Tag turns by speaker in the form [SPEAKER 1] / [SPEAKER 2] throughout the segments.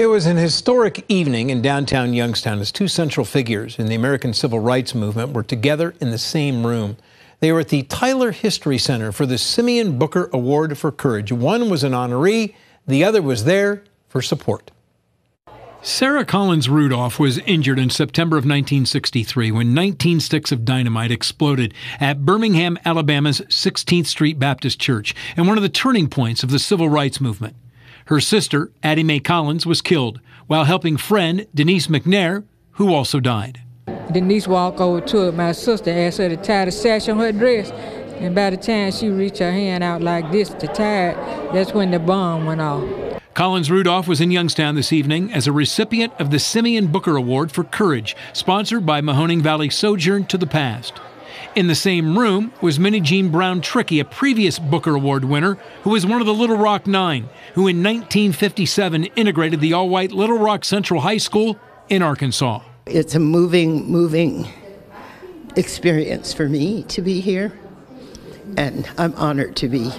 [SPEAKER 1] It was an historic evening in downtown Youngstown as two central figures in the American Civil Rights Movement were together in the same room. They were at the Tyler History Center for the Simeon Booker Award for Courage. One was an honoree, the other was there for support. Sarah Collins Rudolph was injured in September of 1963 when 19 sticks of dynamite exploded at Birmingham, Alabama's 16th Street Baptist Church and one of the turning points of the civil rights movement. Her sister, Addie Mae Collins, was killed while helping friend Denise McNair, who also died.
[SPEAKER 2] Denise walked over to my sister, asked her to tie the sash on her dress. And by the time she reached her hand out like this to tie it, that's when the bomb went off.
[SPEAKER 1] Collins Rudolph was in Youngstown this evening as a recipient of the Simeon Booker Award for Courage, sponsored by Mahoning Valley Sojourn to the Past. In the same room was Minnijean Brown-Trickey, a previous Booker Award winner who was one of the Little Rock Nine, who in 1957 integrated the all white Little Rock Central High School in Arkansas.
[SPEAKER 3] It's a moving, moving experience for me to be here, and I'm honored to be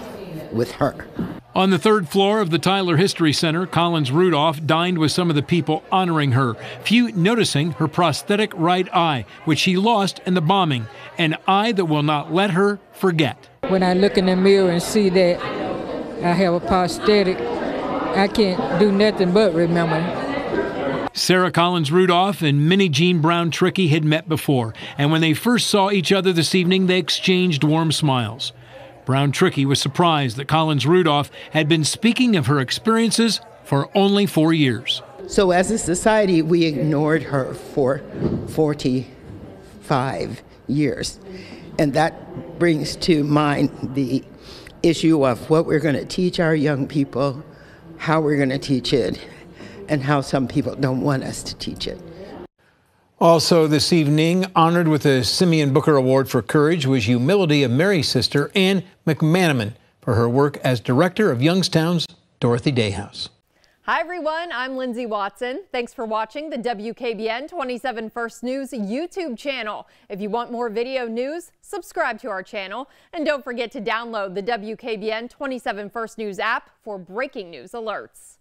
[SPEAKER 3] with her.
[SPEAKER 1] On the third floor of the Tyler History Center, Collins Rudolph dined with some of the people honoring her, few noticing her prosthetic right eye, which she lost in the bombing, an eye that will not let her forget.
[SPEAKER 2] When I look in the mirror and see that I have a prosthetic, I can't do nothing but remember.
[SPEAKER 1] Sarah Collins Rudolph and Minnijean Brown-Trickey had met before, and when they first saw each other this evening, they exchanged warm smiles. Brown-Trickey was surprised that Collins Rudolph had been speaking of her experiences for only four years.
[SPEAKER 3] So, as a society, we ignored her for 45 years. And that brings to mind the issue of what we're going to teach our young people, how we're going to teach it, and how some people don't want us to teach it.
[SPEAKER 1] Also, this evening, honored with the Simeon Booker Award for Courage was Humility of Mary's sister, Ann McManaman, for her work as director of Youngstown's Dorothy Day House.
[SPEAKER 4] Hi, everyone. I'm Lindsay Watson. Thanks for watching the WKBN 27 First News YouTube channel. If you want more video news, subscribe to our channel. And don't forget to download the WKBN 27 First News app for breaking news alerts.